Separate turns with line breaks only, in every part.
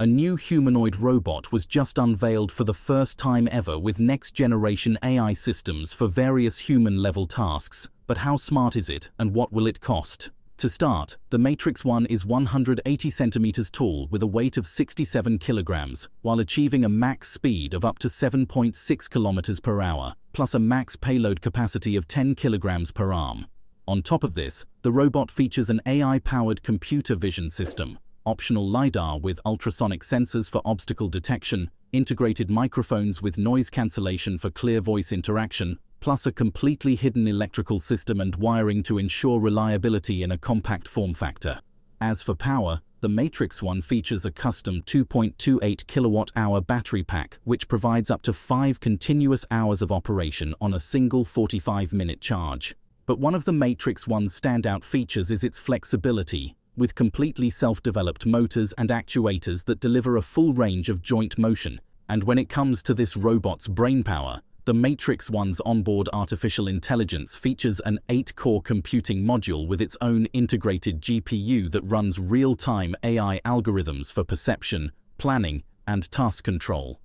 a new humanoid robot was just unveiled for the first time ever with next-generation AI systems for various human-level tasks. But how smart is it, and what will it cost? To start, the Matrix 1 is 180 centimeters tall with a weight of 67 kilograms, while achieving a max speed of up to 7.6 kilometers per hour, plus a max payload capacity of 10 kilograms per arm. On top of this, the robot features an AI-powered computer vision system, optional LiDAR with ultrasonic sensors for obstacle detection, integrated microphones with noise cancellation for clear voice interaction, plus a completely hidden electrical system and wiring to ensure reliability in a compact form factor. As for power, the Matrix One features a custom 2.28 kilowatt-hour battery pack which provides up to 5 continuous hours of operation on a single 45-minute charge. But one of the Matrix One's standout features is its flexibility, with completely self-developed motors and actuators that deliver a full range of joint motion. And when it comes to this robot's brainpower, the Matrix One's onboard artificial intelligence features an 8-core computing module with its own integrated GPU that runs real-time AI algorithms for perception, planning, and task control.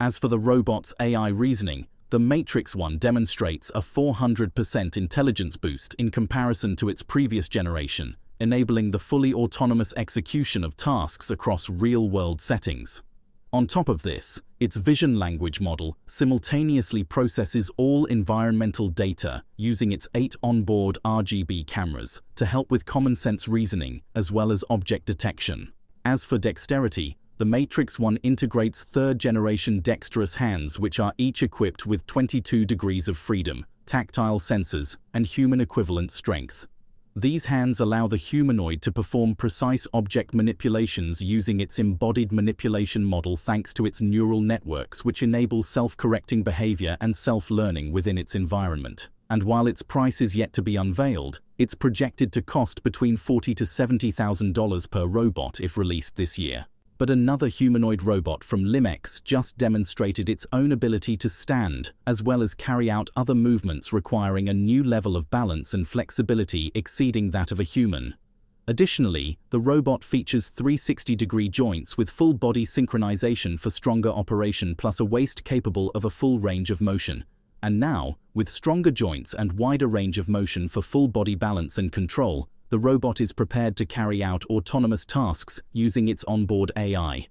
As for the robot's AI reasoning, the Matrix One demonstrates a 400% intelligence boost in comparison to its previous generation, enabling the fully autonomous execution of tasks across real-world settings. On top of this, its vision language model simultaneously processes all environmental data using its eight onboard RGB cameras to help with common sense reasoning as well as object detection. As for dexterity, the Matrix One integrates third-generation dexterous hands which are each equipped with 22 degrees of freedom, tactile sensors, and human equivalent strength. These hands allow the humanoid to perform precise object manipulations using its embodied manipulation model thanks to its neural networks which enable self-correcting behavior and self-learning within its environment. And while its price is yet to be unveiled, it's projected to cost between $40 to $70,000 per robot if released this year but another humanoid robot from LimX just demonstrated its own ability to stand, as well as carry out other movements requiring a new level of balance and flexibility exceeding that of a human. Additionally, the robot features 360-degree joints with full body synchronization for stronger operation plus a waist capable of a full range of motion. And now, with stronger joints and wider range of motion for full body balance and control, the robot is prepared to carry out autonomous tasks using its onboard AI.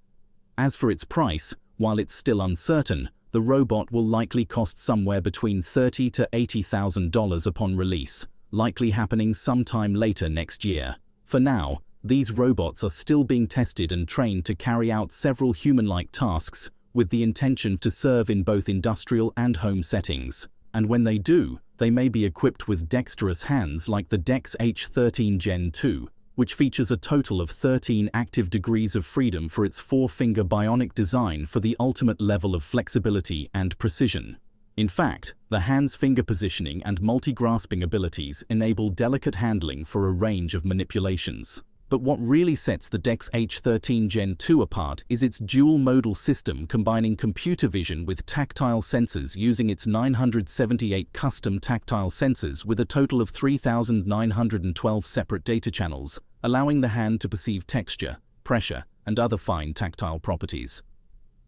As for its price, while it's still uncertain, the robot will likely cost somewhere between $30 to $80,000 upon release, likely happening sometime later next year. For now, these robots are still being tested and trained to carry out several human-like tasks with the intention to serve in both industrial and home settings. And when they do, they may be equipped with dexterous hands like the Dex H13 Gen 2, which features a total of 13 active degrees of freedom for its four-finger bionic design for the ultimate level of flexibility and precision. In fact, the hand's finger positioning and multi-grasping abilities enable delicate handling for a range of manipulations. But what really sets the DEX H13 Gen 2 apart is its dual modal system combining computer vision with tactile sensors using its 978 custom tactile sensors with a total of 3,912 separate data channels, allowing the hand to perceive texture, pressure, and other fine tactile properties.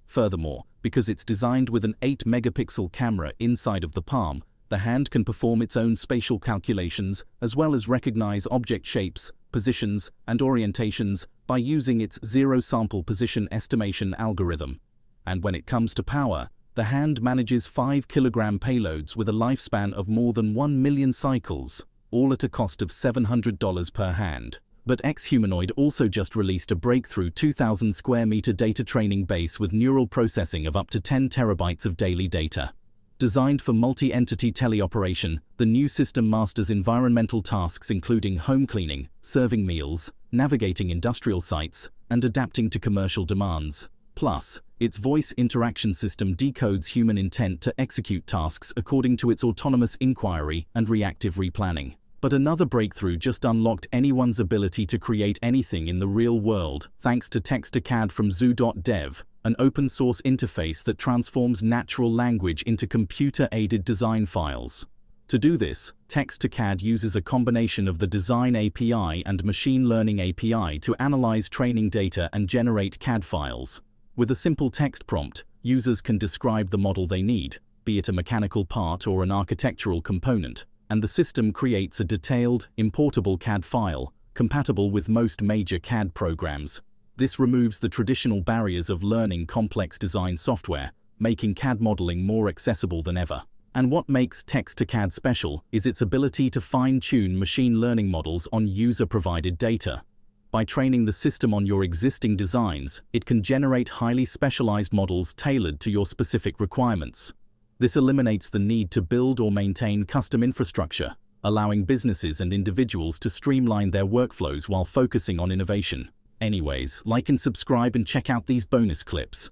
Furthermore, because it's designed with an 8 megapixel camera inside of the palm, the hand can perform its own spatial calculations as well as recognize object shapes, positions, and orientations by using its zero-sample position estimation algorithm. And when it comes to power, the hand manages 5 kilogram payloads with a lifespan of more than 1 million cycles, all at a cost of $700 per hand. But X-Humanoid also just released a breakthrough 2,000 square meter data training base with neural processing of up to 10 terabytes of daily data. Designed for multi-entity teleoperation, the new system masters environmental tasks including home cleaning, serving meals, navigating industrial sites, and adapting to commercial demands. Plus, its voice interaction system decodes human intent to execute tasks according to its autonomous inquiry and reactive replanning. But another breakthrough just unlocked anyone's ability to create anything in the real world thanks to text-to-CAD from Zoo.dev, an open source interface that transforms natural language into computer-aided design files. To do this, Text2CAD uses a combination of the Design API and Machine Learning API to analyze training data and generate CAD files. With a simple text prompt, users can describe the model they need, be it a mechanical part or an architectural component, and the system creates a detailed, importable CAD file, compatible with most major CAD programs. This removes the traditional barriers of learning complex design software, making CAD modeling more accessible than ever. And what makes Text-to-CAD special is its ability to fine-tune machine learning models on user-provided data. By training the system on your existing designs, it can generate highly specialized models tailored to your specific requirements. This eliminates the need to build or maintain custom infrastructure, allowing businesses and individuals to streamline their workflows while focusing on innovation. Anyways, like and subscribe and check out these bonus clips.